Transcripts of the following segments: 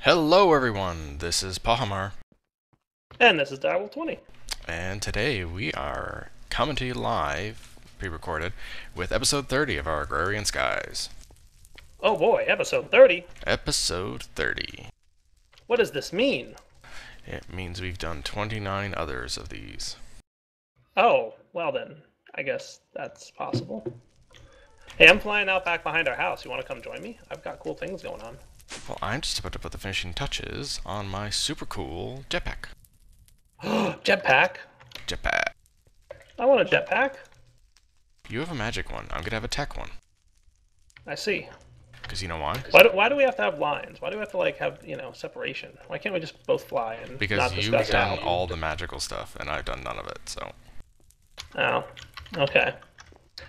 Hello, everyone. This is Pahimar, And this is Direwolf 20. and today we are coming to you live, pre-recorded, with episode 30 of our Agrarian Skies. Oh boy, episode 30. Episode 30. What does this mean? It means we've done 29 others of these. Oh, well then, I guess that's possible. Hey, I'm flying out back behind our house. You want to come join me? I've got cool things going on. Well, I'm just about to put the finishing touches on my super cool jetpack. jetpack? Jetpack. I want a jetpack. You have a magic one. I'm gonna have a tech one. I see. Because you know why? Why do, why do we have to have lines? Why do we have to like have you know separation? Why can't we just both fly and Because not you've done all the magical stuff, and I've done none of it, so. Oh, okay.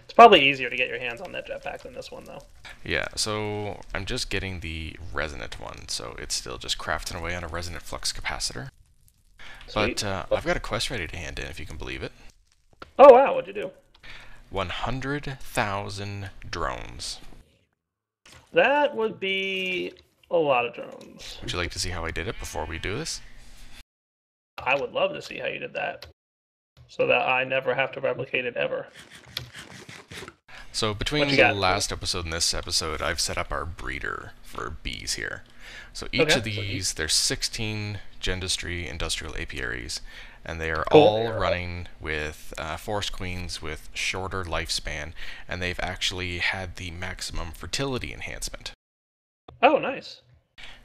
It's probably easier to get your hands on that jetpack than this one though. Yeah, so I'm just getting the resonant one, so it's still just crafting away on a resonant flux capacitor. Sweet. But uh, I've got a quest ready to hand in, if you can believe it. Oh wow, what'd you do? 100,000 drones. That would be a lot of drones. Would you like to see how I did it before we do this? I would love to see how you did that. So that I never have to replicate it ever. So between the got? last episode and this episode, I've set up our breeder for bees here. So each Okay. of these, there's 16 Gendustry industrial apiaries, and they are Cool. all running with uh, forest queens with shorter lifespan, and they've actually had the maximum fertility enhancement. Oh, nice.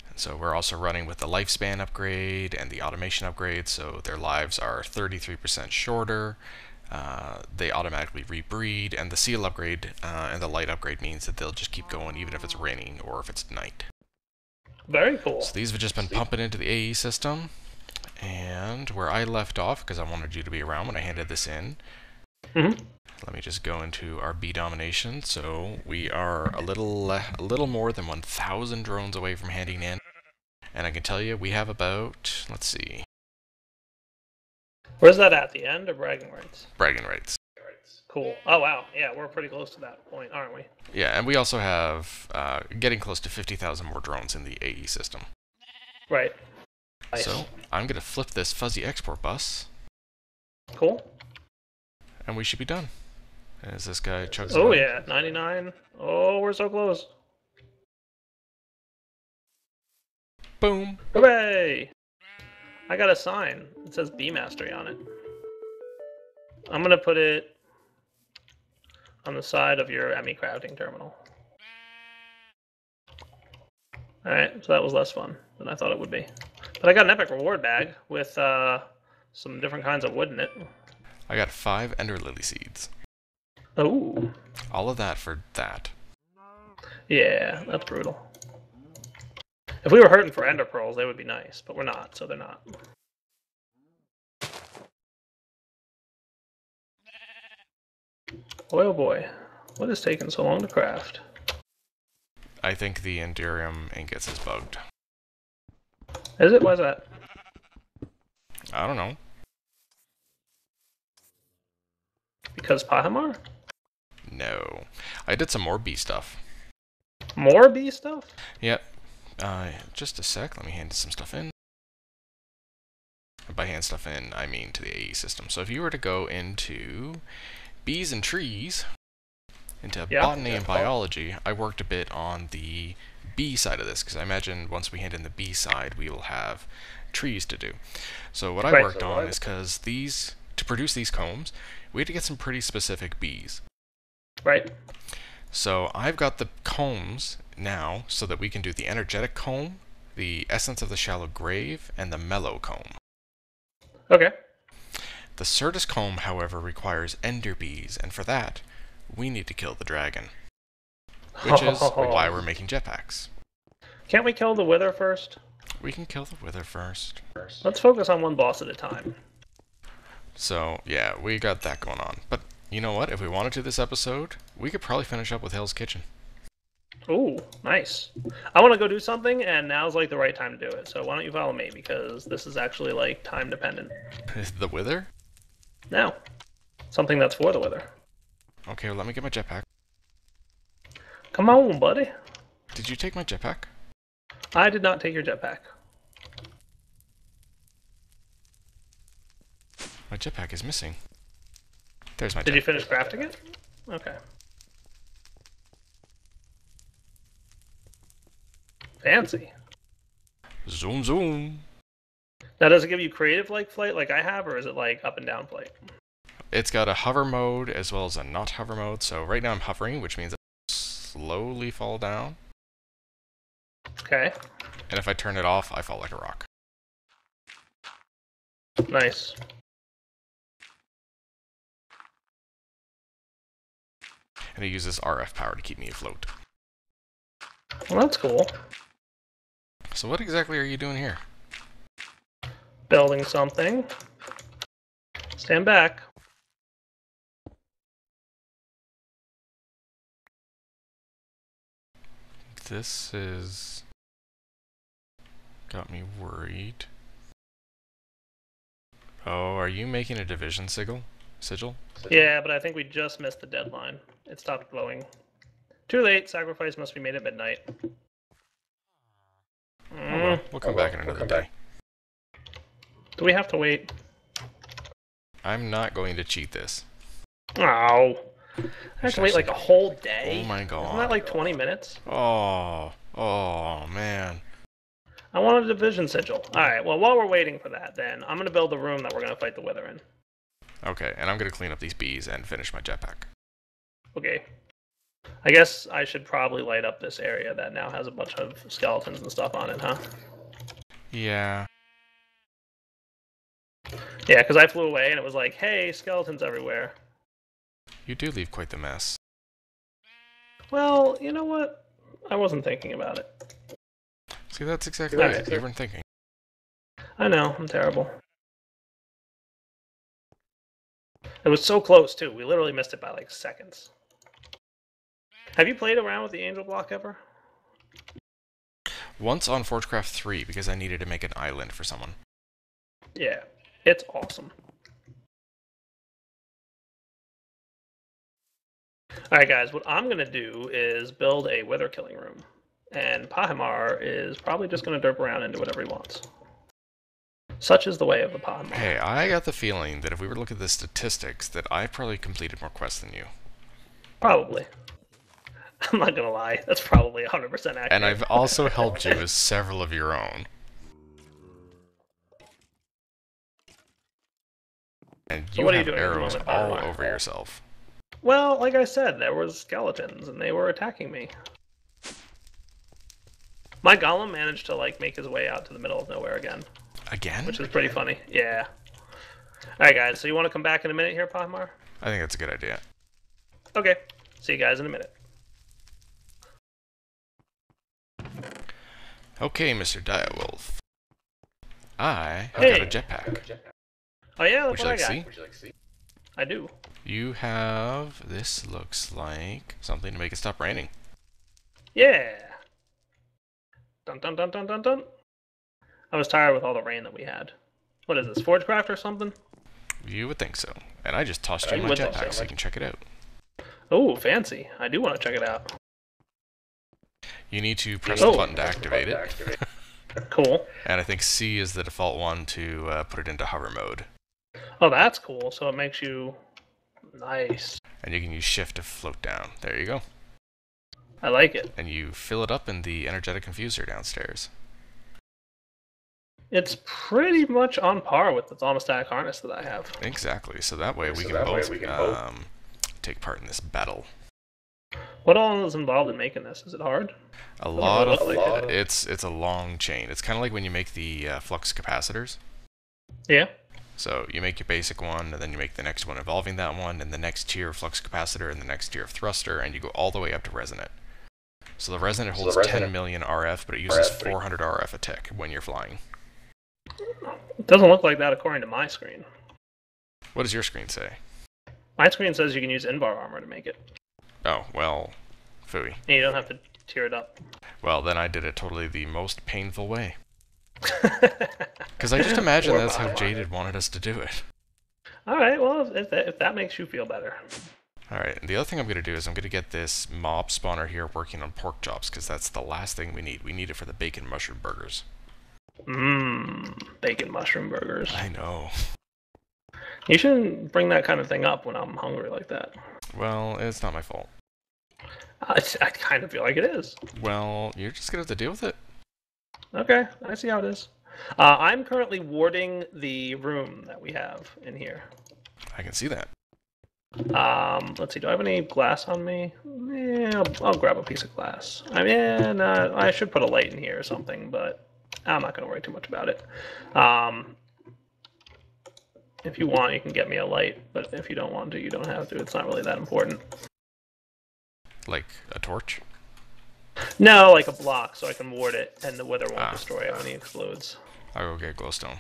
And so we're also running with the lifespan upgrade and the automation upgrade, so their lives are 33% shorter. Uh, they automatically rebreed, and the seal upgrade uh, and the light upgrade means that they'll just keep going even if it's raining or if it's night. Very cool. So these have just been pumping into the AE system, and where I left off, because I wanted you to be around when I handed this in, Mhm. let me just go into our B domination. So we are a little a little more than 1,000 drones away from handing in, and I can tell you we have about let's see Where's that at? The end or bragging rights? bragging rights. Cool. Oh wow. Yeah, we're pretty close to that point, aren't we? Yeah, and we also have uh, getting close to 50,000 more drones in the AE system. Right. Nice. So I'm gonna flip this fuzzy export bus, Cool. and we should be done. As this guy chugs. Oh away. yeah, 99. Oh, we're so close. Boom. Hooray! I got a sign. It says Bee Mastery on it. I'm gonna put it on the side of your ME crafting terminal. Alright, so that was less fun than I thought it would be. But I got an epic reward bag with uh, some different kinds of wood in it. I got five ender lily seeds. Oh, All of that for that. yeah, that's brutal. If we were hurting for ender pearls, they would be nice, but we're not, so they're not. Boy, oh boy, what is taking so long to craft? I think the Enderium ingots is bugged. Is it? Why is that? I don't know. Because Pahimar? No. I did some more bee stuff. More bee stuff? Yep. Uh, just a sec. Let me hand some stuff in. By hand stuff in, I mean to the AE system. So if you were to go into bees and trees, into Yeah. botany Yeah. and biology, I worked a bit on the bee side of this because I imagine once we hand in the bee side, we will have trees to do. So what I worked so on what- is because these to produce these combs, we had to get some pretty specific bees. Right. So I've got the combs now so that we can do the energetic comb, the essence of the shallow grave, and the mellow comb. Okay. The Certus comb, however, requires ender bees, and for that, we need to kill the dragon. Which is why we're making jetpacks. Can't we kill the wither first? We can kill the wither first. Let's focus on one boss at a time. So, yeah, we got that going on. But you know what? If we wanted to this episode, we could probably finish up with Hell's Kitchen. Ooh, nice. I want to go do something, and now's like the right time to do it. So why don't you follow me? Because this is actually like time dependent. the wither? Now, something that's for the wither. Okay, well, let me get my jetpack. Come on, buddy. Did you take my jetpack? I did not take your jetpack. My jetpack is missing. There's my Did you finish crafting it? Okay. Fancy. Zoom zoom. Now, does it give you creative like flight like I have, or is it like up and down flight? It's got a hover mode as well as a not hover mode. So right now I'm hovering, which means I slowly fall down. Okay. And if I turn it off, I fall like a rock. Nice. And it uses RF power to keep me afloat. Well, that's cool. So what exactly are you doing here? Building something. Stand back. This is got me worried. Oh, are you making a division sigil? Sigil? Yeah, but I think we just missed the deadline. It stopped glowing. Too late. Sacrifice must be made at midnight. Oh, Mm, well, we'll come Oh, back in another we'll day. back. Do we have to wait? I'm not going to cheat this. Oh. I have to wait like a whole day. Oh my god. Isn't that like 20 minutes? Oh, oh man. I want a division sigil. Alright, well, while we're waiting for that, then, I'm going to build the room that we're going to fight the wither in. Okay, and I'm gonna clean up these bees and finish my jetpack. Okay. I guess I should probably light up this area that now has a bunch of skeletons and stuff on it, huh? Yeah. Yeah, because I flew away and it was like, hey, skeletons everywhere. You do leave quite the mess. Well, you know what? I wasn't thinking about it. See, that's exactly it. You weren't thinking. I know, I'm terrible. It was so close, too. We literally missed it by like seconds. Have you played around with the angel block ever? Once on Forgecraft 3 because I needed to make an island for someone. Yeah, it's awesome. Alright, guys, what I'm going to do is build a wither killing room. And Pahimar is probably just going to derp around and do whatever he wants. Such is the way of the Pahimar. Hey, I got the feeling that if we were to look at the statistics, that I probably completed more quests than you. Probably. I'm not going to lie. That's probably 100% accurate. And I've also helped you with several of your own. And So you you have doing arrows moment, all over yourself. Well, like I said, there was skeletons and they were attacking me. My golem managed to like make his way out to the middle of nowhere again, Again? which is pretty funny. Yeah. All right, guys. So you want to come back in a minute here, Pahimar? I think that's a good idea. Okay. See you guys in a minute. Okay, Mr. Direwolf. I have Hey. got a jetpack. Oh yeah, Would that's you what like I to got. see? Would you like to see? I do. You have. This looks like something to make it stop raining. Yeah. Dun dun dun dun dun dun. I was tired with all the rain that we had. What is this, Forgecraft or something? You would think so. And I just tossed I you my jetpack so. so you can check it out. Oh, fancy. I do want to check it out. You need to press Oh. the button to activate it. Cool. And I think C is the default one to uh, put it into hover mode. Oh, that's cool. So it makes you nice. And you can use shift to float down. There you go. I like it. And you fill it up in the energetic infuser downstairs. It's pretty much on par with the thaumostatic harness that I have. Exactly. So that way we So can that way both we can both- um, take part in this battle. What all is involved in making this? Is it hard? A lot of look like it. it's it's a long chain. It's kind of like when you make the uh, flux capacitors. Yeah. So you make your basic one, and then you make the next one involving that one, and the next tier of flux capacitor, and the next tier of thruster, and you go all the way up to resonant. So the resonant So the holds resonant- 10 million RF, but it uses RF, but it- 400 RF a tick when you're flying. It doesn't look like that according to my screen. What does your screen say? My screen says you can use Invar armor to make it. Oh, well, phooey. You don't have to tear it up. Well, then I did it totally the most painful way. Because I just imagine Or that's how mine. Jaded wanted us to do it. Alright, well, if that, if that makes you feel better. Alright, and the other thing I'm going to do is I'm going to get this mob spawner here working on pork chops, because that's the last thing we need. We need it for the bacon mushroom burgers. Mmm, bacon mushroom burgers. I know. You shouldn't bring that kind of thing up when I'm hungry like that. Well, it's not my fault. I, I kind of feel like it is. Well, you're just going to have to deal with it. Okay, I see how it is. Uh, I'm currently warding the room that we have in here. I can see that. Um, let's see. Do I have any glass on me? Yeah, I'll, I'll grab a piece of glass. I mean, uh, I should put a light in here or something, but I'm not going to worry too much about it. Um, if you want, you can get me a light, but if you don't want to, you don't have to. It's not really that important. Like a torch. No, like a block, so I can ward it, and the wither won't Ah. destroy it when he explodes. I'll go get glowstone.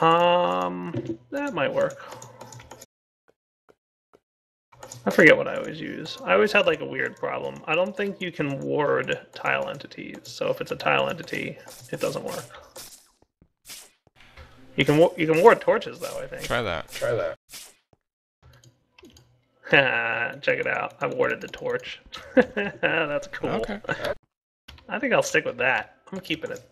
Um, that might work. I forget what I always use. I always had like a weird problem. I don't think you can ward tile entities. So if it's a tile entity, it doesn't work. You can wa- you can ward torches though. I think. Try that. Try that. Check it out. I warded the torch. That's cool. Okay. I think I'll stick with that. I'm keeping it.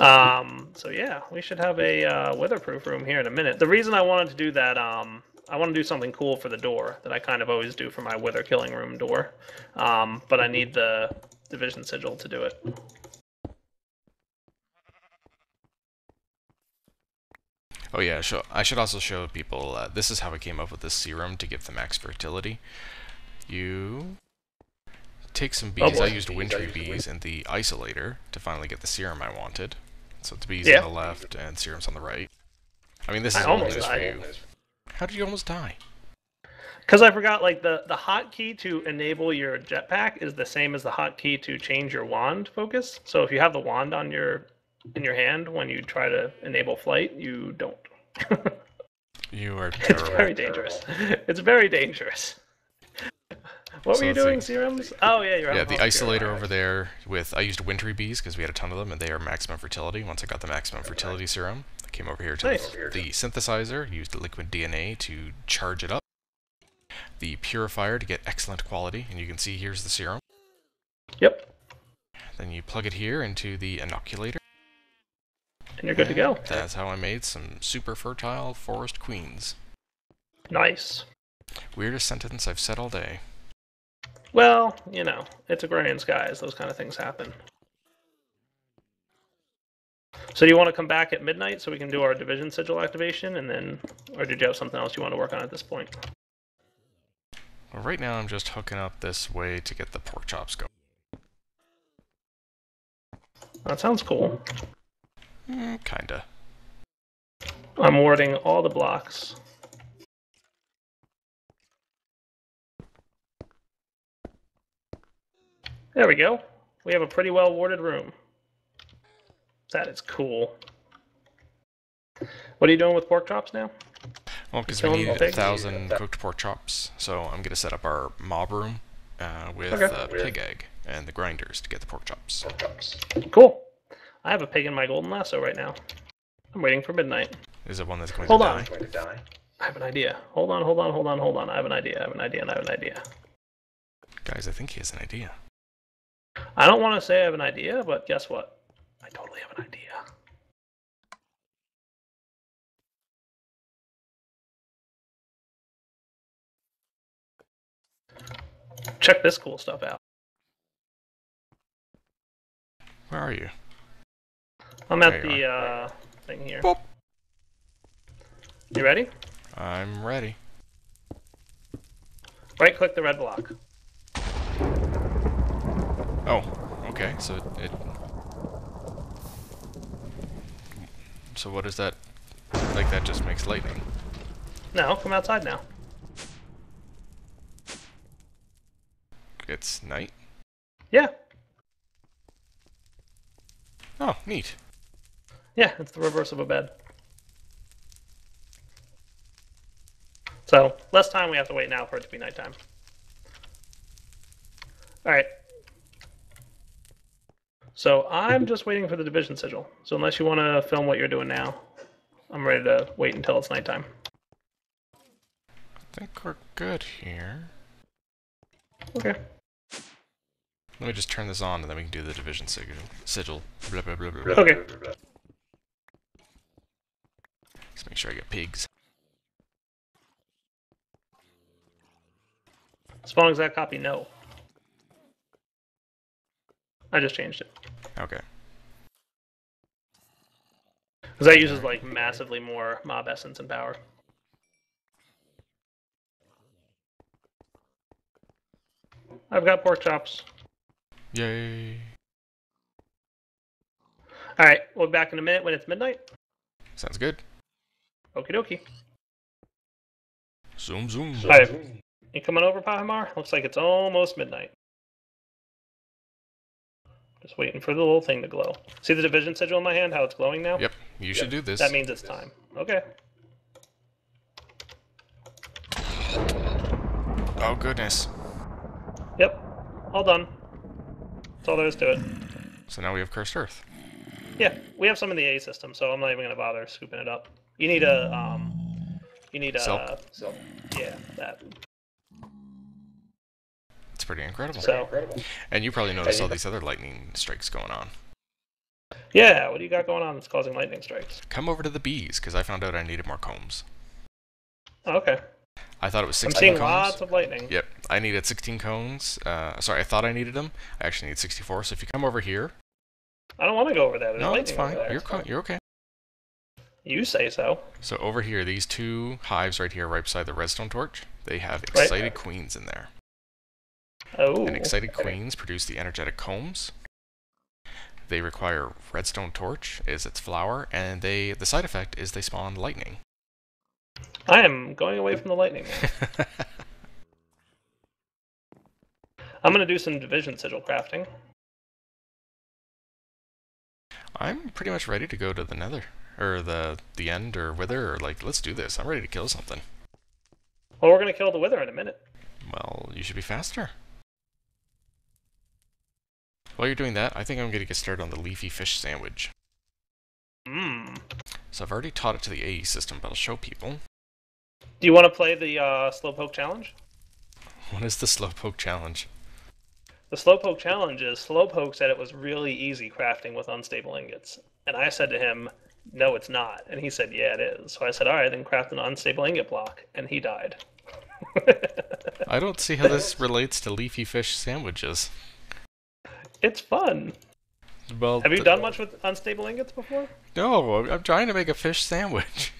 Um, so yeah, we should have a uh, weatherproof room here in a minute. The reason I wanted to do that, um, I want to do something cool for the door that I kind of always do for my wither killing room door. Um, but I need the division sigil to do it. Oh yeah, show, I should also show people, uh, this is how I came up with this serum to give the max fertility. You take some Oh, bees, boy. I used wintry bees and the isolator to finally get the serum I wanted. So it's bees Yeah. on the left and serums on the right. I mean, this I is old almost died. you. How did you almost die? Because I forgot, like the the hotkey to enable your jetpack is the same as the hotkey to change your wand focus. So if you have the wand on your in your hand when you try to enable flight, you don't. You are it's very dangerous. It's very dangerous. What So were you doing, serums? Oh yeah, you're Yeah, the isolator over there with I used wintry bees because we had a ton of them and they are maximum fertility. Once I got the maximum fertility serum, I came over here to Nice. the, the synthesizer, used the liquid DNA to charge it up. The purifier to get excellent quality, and you can see here's the serum. Yep, Then you plug it here into the inoculator. And you're good to go. That's how I made some super fertile forest queens. Nice. Weirdest sentence I've said all day. Well, you know, it's agrarian skies. Those kind of things happen. So do you want to come back at midnight so we can do our division sigil activation, and then, or did you have something else you want to work on at this point? Well, right now I'm just hooking up this way to get the pork chops going. That sounds cool. Mm, kinda. I'm warding all the blocks. There we go. We have a pretty well warded room. That is cool. What are you doing with pork chops now? Well, because we need a thousand cooked pork chops, so I'm gonna set up our mob room uh, with Okay. uh, pig egg and the grinders to get the pork chops. Pork chops. Cool. I have a pig in my golden lasso right now. I'm waiting for midnight. Is it one that's going Hold to on. die? Going to die. I have an idea. Hold on, hold on, hold on, hold on. I have an idea. I have an idea, and I have an idea. Guys, I think he has an idea. I don't want to say I have an idea, but guess what? I totally have an idea. Check this cool stuff out. Where are you? I'm at There you the uh, thing here. Boop. You ready? I'm ready. Right click the red block. Oh, okay. So it, it. So what is that? Like that just makes lightning. No, come outside now. It's night. Yeah, Oh, neat. Yeah, it's the reverse of a bed. So, less time we have to wait now for it to be nighttime. Alright. So, I'm just waiting for the division sigil. So, unless you want to film what you're doing now. I'm ready to wait until it's nighttime. I think we're good here. Okay. Let me just turn this on and then we can do the division sigil. Sigil. Blah, blah, blah. Okay. Let's make sure I get pigs. Spawn exact copy, no. I just changed it. Okay. Because that uses like massively more mob essence and power. I've got pork chops. Yay. Alright, we'll be back in a minute when it's midnight. Sounds good. Okie dokie. Zoom, zoom. Alright, you coming over, Pahimar? Looks like it's almost midnight. Just waiting for the little thing to glow. See the division sigil in my hand? How it's glowing now? Yep, you should do this. That means it's time. Okay. Oh, goodness. Yep. All done. That's all there is to it. So now we have Cursed Earth. Yeah, we have some in the AE system, so I'm not even gonna bother scooping it up. You need a um, you need a Silk. silk. Yeah, that. It's pretty incredible. So And you probably noticed all these other lightning strikes going on. yeah, what do you got going on that's causing lightning strikes? Come over to the bees, because I found out I needed more combs. Oh, okay, I thought it was I'm 16 seeing combs. lots of lightning. Yep, I needed 16 cones. Uh, sorry, I thought I needed them. I actually need 64. So if you come over here, I don't want to go over there. There's no, it's fine. You're co- you're okay. You say so. So over here, these two hives right here, right beside the redstone torch, they have Right. excited queens in there. Oh. And excited queens produce the energetic combs. They require redstone torch is its flower, and they the side effect is they spawn lightning. I am going away from the lightning. I'm gonna do some division sigil crafting. I'm pretty much ready to go to the nether. Or the the end or wither or like let's do this. I'm ready to kill something. Well, we're gonna kill the wither in a minute. Well, you should be faster. While you're doing that, I think I'm gonna get started on the leafy fish sandwich. Mmm. So I've already taught it to the AE system, but I'll show people. Do you want to play the uh, slowpoke challenge? What is the slowpoke challenge? The slowpoke challenge is Slowpoke said it was really easy crafting with unstable ingots, and I said to him, "No, it's not." And he said, "Yeah, it is." So I said, "All right, then craft an unstable ingot block," and he died. I don't see how this relates to leafy fish sandwiches. it's fun. Well, Have you done much with unstable ingots before? No, I'm- trying to make a fish sandwich.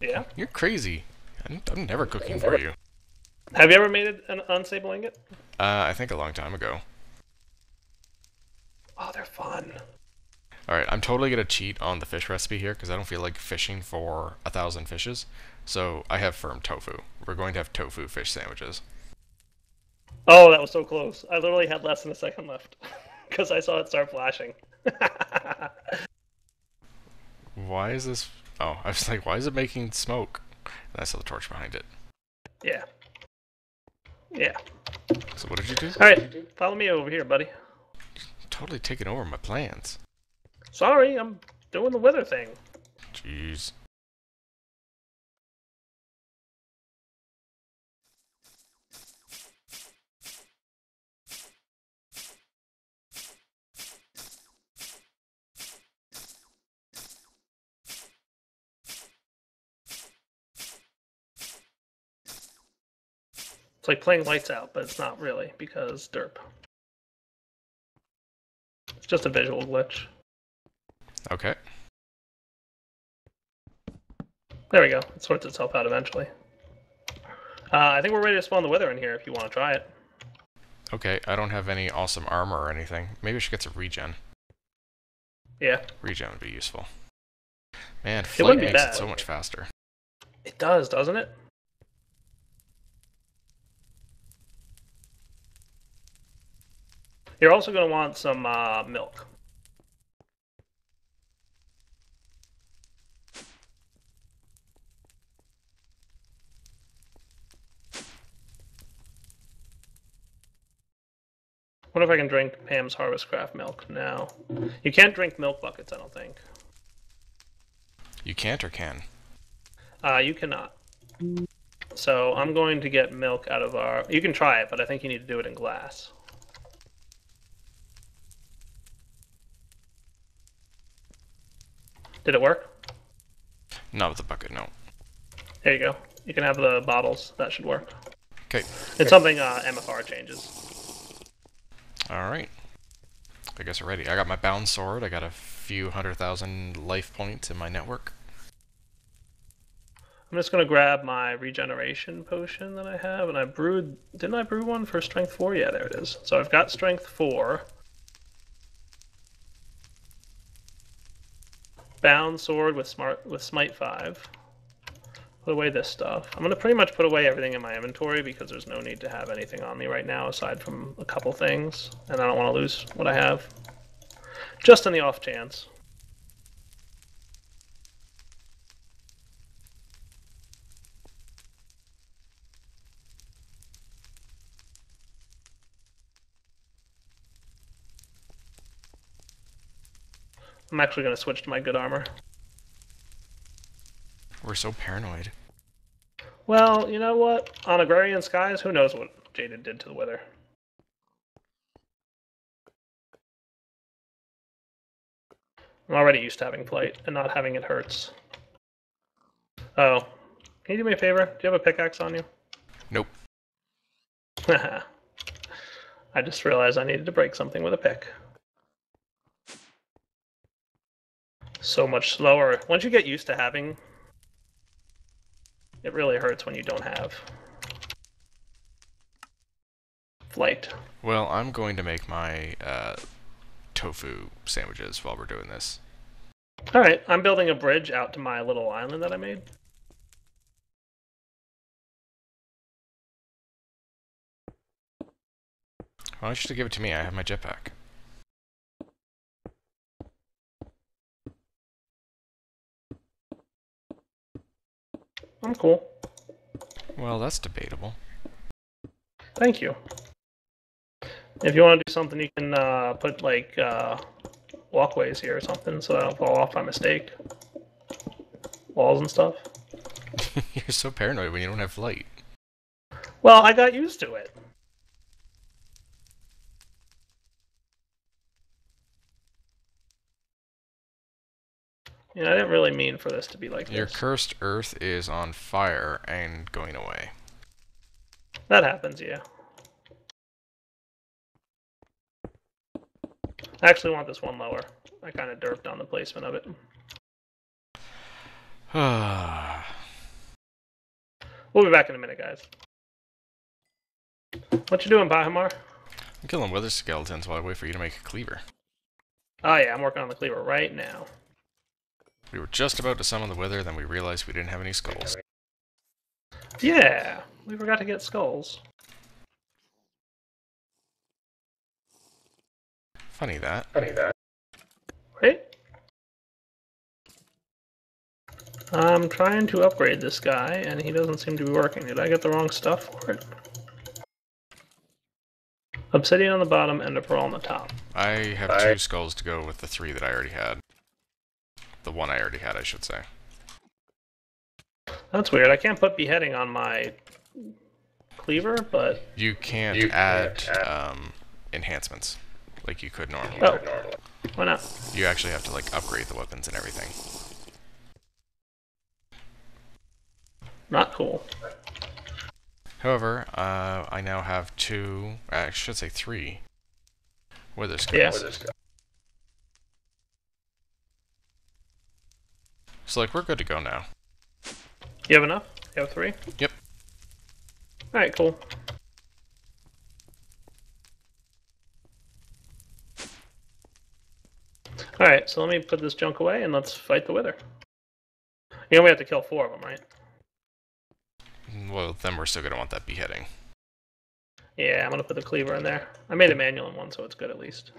Yeah. You're crazy. I'm, I'm never cooking for you. Have you ever made an unstable ingot? Uh, I think a long time ago. Oh, they're fun. All right, I'm totally gonna cheat on the fish recipe here because I don't feel like fishing for a thousand fishes. So I have firm tofu. We're going to have tofu fish sandwiches. Oh, that was so close. I literally had less than a second left because I saw it start flashing. Why is this? Oh, I was like, why is it making smoke? And I saw the torch behind it. yeah. Yeah. So what did you do? All right, follow me over here, buddy. Totally taking over my plans. Sorry, I'm doing the weather thing. Jeez. It's like playing lights out, but it's not really because derp. It's just a visual glitch. Okay. There we go. It sorts itself out eventually. Uh, I think we're ready to spawn the wither in here if you want to try it. Okay, I don't have any awesome armor or anything. Maybe I should get some regen. Yeah, Regen would be useful. Man, flight be makes it so much faster. it does, doesn't it? You're also going to want some uh, milk. Wonder if I can drink Pam's Harvest Craft milk now. You can't drink milk buckets, I don't think. You can't or can? Uh, you cannot. So I'm going to get milk out of our. You can try it, but I think you need to do it in glass. Did it work? Not with the bucket, no. There you go. You can have the bottles. That should work. Okay. It's something uh, MFR changes. Alright. I guess we're ready. I got my bound sword. I got a few hundred thousand life points in my network. I'm just gonna grab my regeneration potion that I have, and I brewed. Didn't I brew one for strength four? Yeah, there it is. So I've got strength four. Bound sword with smart with smite five. Put away this stuff. I'm gonna pretty much put away everything in my inventory because there's no need to have anything on me right now aside from a couple things, and I don't want to lose what I have. Just in the off chance. I'm actually going to switch to my good armor. We're so paranoid. Well, you know what? On Agrarian Skies, who knows what Jaded did to the wither? I'm already used to having flight, and not having it hurts. Oh. Can you do me a favor? Do you have a pickaxe on you? Nope. I just realized I needed to break something with a pick. So much slower. Once you get used to having it really hurts when you don't have flight. Well, I'm going to make my uh, tofu sandwiches while we're doing this. Alright, I'm building a bridge out to my little island that I made. Why don't you just give it to me? I have my jetpack. I'm cool. Well, that's debatable. Thank you. If you want to do something, you can uh, put like uh, walkways here or something so I don't fall off by mistake. Walls and stuff. You're so paranoid when you don't have flight. Well, I got used to it. Yeah, I didn't really mean for this to be like this. Your this. cursed earth is on fire and going away. That happens, yeah. I actually want this one lower. I kind of derped on the placement of it. We'll be back in a minute, guys. What you doing, Pahimar? I'm killing wither skeletons while I wait for you to make a cleaver. Oh yeah, I'm working on the cleaver right now. We were just about to summon the wither, then we realized we didn't have any skulls. Yeah, we forgot to get skulls. Funny that. Funny that. Right? I'm trying to upgrade this guy, and he doesn't seem to be working. Did I get the wrong stuff for it? Obsidian on the bottom, Ender pearl on the top. I have two skulls to go with the three that I already had. The one I already had, I should say. That's weird. I can't put beheading on my cleaver, but You can't You add can't um, enhancements like you could normally. oh, why not? You actually have to like upgrade the weapons and everything. Not cool. However, uh, I now have two, I should say three, wither Yeah. So like we're good to go now. You have enough? You have three? Yep. Alright, cool. Alright, so let me put this junk away and let's fight the wither. You know we have to kill four of them, right? Well, then we're still gonna want that beheading. Yeah, I'm gonna put the cleaver in there. I made a manual in one, so it's good at least.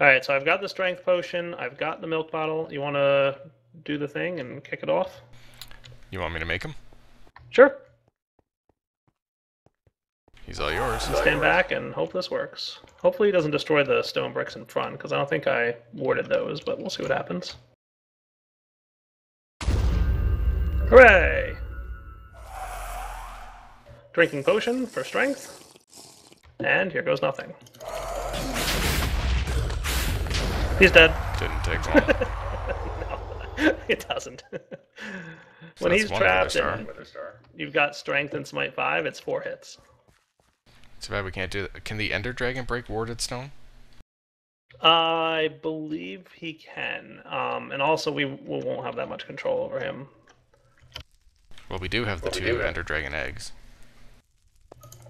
Alright, so I've got the strength potion, I've got the milk bottle. You wanna do the thing and kick it off? You want me to make him? Sure. He's all yours. Stand back and hope this works. Hopefully he doesn't destroy the stone bricks in front, because I don't think I warded those, but we'll see what happens. Hooray! Drinking potion for strength. And here goes nothing. He's dead. Didn't take long. no, it doesn't. when he's trapped and you've got strength and smite 5, it's 4 hits. Too bad we can't do that. Can the Ender Dragon break warded stone? I believe he can. Um, and also, we, we won't have that much control over him. Well, we do have the two Ender Dragon eggs.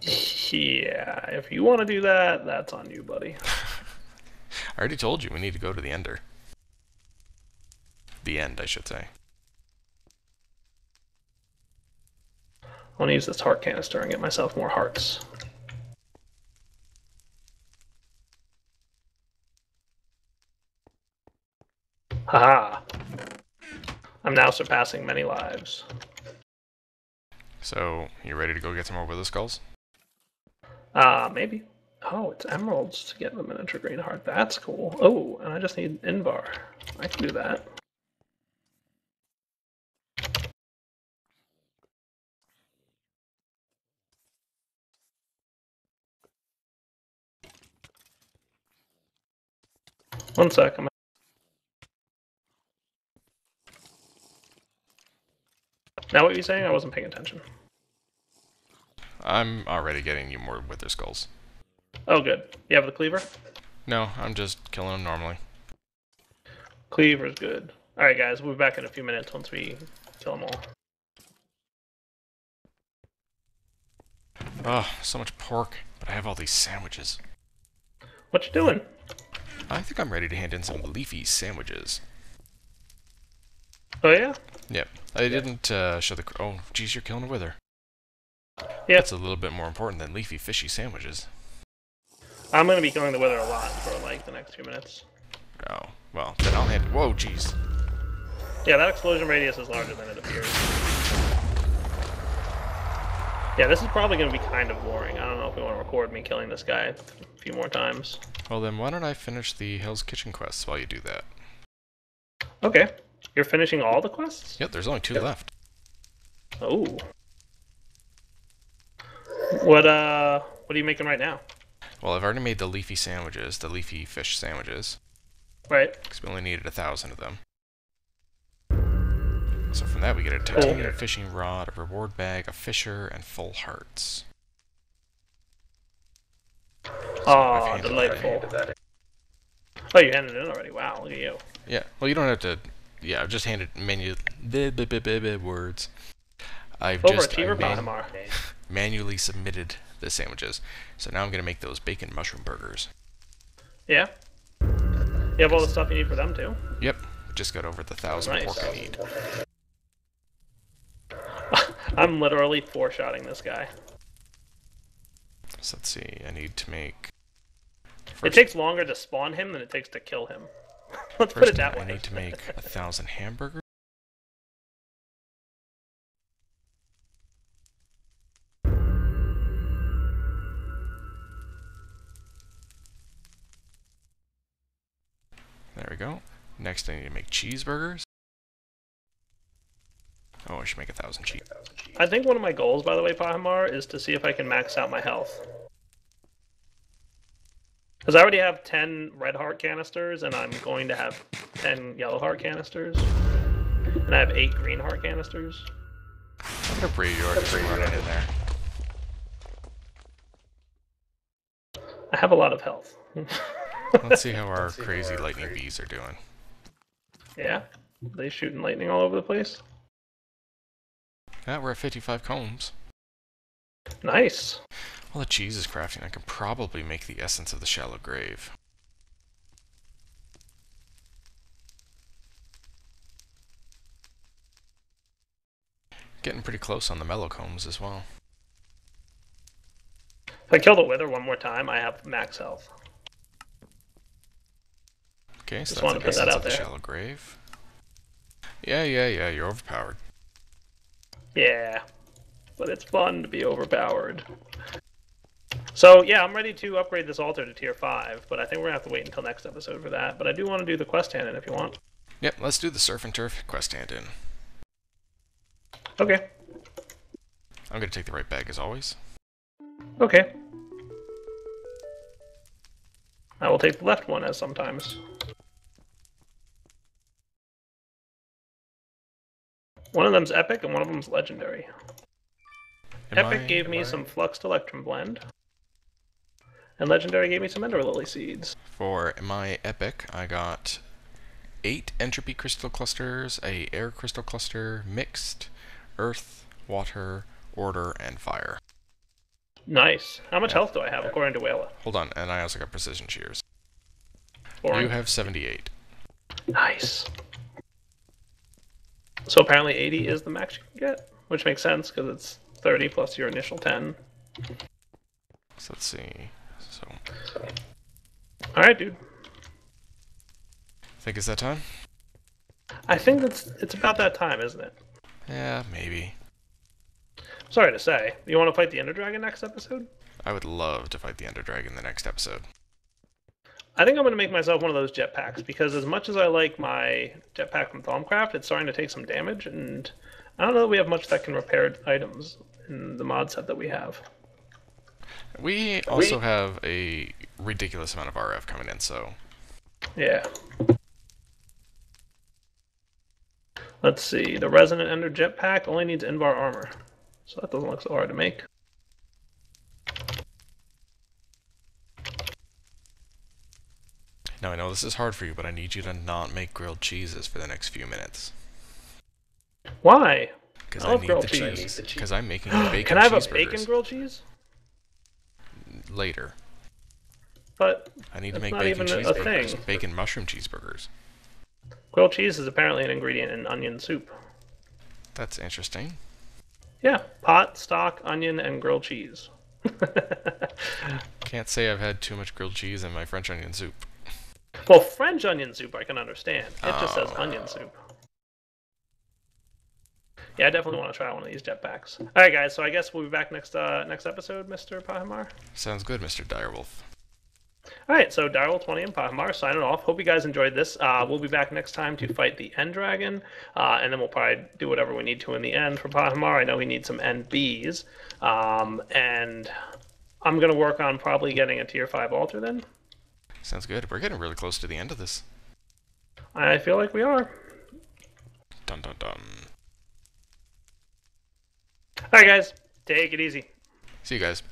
Yeah, if you want to do that, that's on you, buddy. I already told you we need to go to the Ender. The end, I should say. I want to use this heart canister and get myself more hearts. Haha! I'm now surpassing many lives. So, you ready to go get some more Wither Skulls? Uh, maybe. Oh, it's emeralds to get the miniature green heart. That's cool. Oh, and I just need Invar. I can do that. One sec. I'm... Now what are you saying? I wasn't paying attention. I'm already getting you more Wither Skulls. Oh, good. You have the cleaver? No, I'm just killing them normally. Cleaver's good. Alright, guys, we'll be back in a few minutes once we kill them all. Oh, so much pork, but I have all these sandwiches. What you doing? I think I'm ready to hand in some leafy sandwiches. Oh, yeah? Yep. I didn't uh, show the... Oh, geez, you're killing a wither. Yeah. That's a little bit more important than leafy fishy sandwiches. I'm gonna be killing the wither a lot for, like, the next few minutes. Oh, well, then I'll hand... Whoa, jeez. Yeah, that explosion radius is larger than it appears. Yeah, this is probably gonna be kind of boring. I don't know if we want to record me killing this guy a few more times. Well, then why don't I finish the Hell's Kitchen quests while you do that? Okay. You're finishing all the quests? Yep, there's only two left. Oh. What, uh, what are you making right now? Well, I've already made the leafy sandwiches, the leafy fish sandwiches, Right. because we only needed a thousand of them. So from that we get a titanium fishing rod, a reward bag, a fisher, and full hearts. Oh, delightful. Oh, you handed it in already. Wow, look at you. Yeah, well you don't have to, yeah, I've just handed menu, blah, blah, blah, blah, blah, words. I've just I manually submitted the sandwiches. So now I'm going to make those bacon mushroom burgers. Yeah? You have all the stuff you need for them, too? Yep, just got over the thousand Nice. pork I need. I'm literally four-shotting this guy. So let's see, I need to make... It takes longer to spawn him than it takes to kill him. Let's put it that way. I need to make a thousand hamburgers. There we go. Next I need to make cheeseburgers. Oh, I should make a thousand cheese. I think one of my goals, by the way, Pahimar, is to see if I can max out my health. Because I already have 10 red heart canisters, and I'm going to have 10 yellow heart canisters. And I have 8 green heart canisters. I'm gonna breed just running in there. I have a lot of health. Let's see how our crazy lightning bees are doing. yeah? They shooting lightning all over the place? Yeah, we're at 55 combs. Nice. Well, the cheese is crafting. I can probably make the essence of the shallow grave. Getting pretty close on the mellow combs as well. If I kill the wither one more time, I have max health. Okay, so Just that's the to put that out of the shallow grave. Yeah, yeah, yeah. You're overpowered. Yeah, but it's fun to be overpowered. So yeah, I'm ready to upgrade this altar to tier five, but I think we're gonna have to wait until next episode for that. But I do want to do the quest hand in if you want. Yep, let's do the surf and turf quest hand in. Okay. I'm gonna take the right bag as always. Okay. I will take the left one as sometimes. One of them's epic and one of them's legendary. Am epic I- gave me I- some Fluxed Electrum Blend. And legendary gave me some Ender Lily Seeds. For my epic, I got eight entropy crystal clusters, a air crystal cluster, mixed, earth, water, order, and fire. Nice. How much Yeah. health do I have according to WAILA? Hold on, and I also got precision shears. Boring. You have 78. Nice. So apparently 80 is the max you can get, which makes sense because it's 30 plus your initial 10. So let's see. So, All right, dude. I think it's that time? I think that's it's about that time, isn't it? Yeah, maybe. Sorry to say. You want to fight the Ender Dragon next episode? I would love to fight the Ender Dragon the next episode. I think I'm going to make myself one of those jetpacks because as much as I like my jetpack from Thaumcraft, it's starting to take some damage, and I don't know that we have much that can repair items in the mod set that we have. We also have a ridiculous amount of RF coming in, so Yeah. Let's see. The Resonant Ender Jetpack only needs Invar armor. So that doesn't look so hard to make. Now I know this is hard for you, but I need you to not make grilled cheeses for the next few minutes. Why? Because I I, need grilled the cheese. Because I'm making bacon Can I have a bacon grilled cheese? later. But I need to make bacon cheeseburgers. thing. Bacon mushroom cheeseburgers. grilled cheese is apparently an ingredient in onion soup. That's interesting. Yeah, pot, stock, onion, and grilled cheese. Can't say I've had too much grilled cheese in my French onion soup. Well, French onion soup I can understand. It just says Oh. onion soup. Yeah, I definitely want to try one of these jetpacks. All right, guys. So I guess we'll be back next uh, next episode, Mr. Pahimar. Sounds good, Mr. Direwolf. All right, so Direwolf20 and Pahimar signing off. Hope you guys enjoyed this. Uh, we'll be back next time to fight the End Dragon, uh, and then we'll probably do whatever we need to in the end for Pahimar. I know he needs some NBs, um, and I'm gonna work on probably getting a Tier 5 altar then. Sounds good. We're getting really close to the end of this. I feel like we are. Dun dun dun. All right, guys, take it easy. See you guys.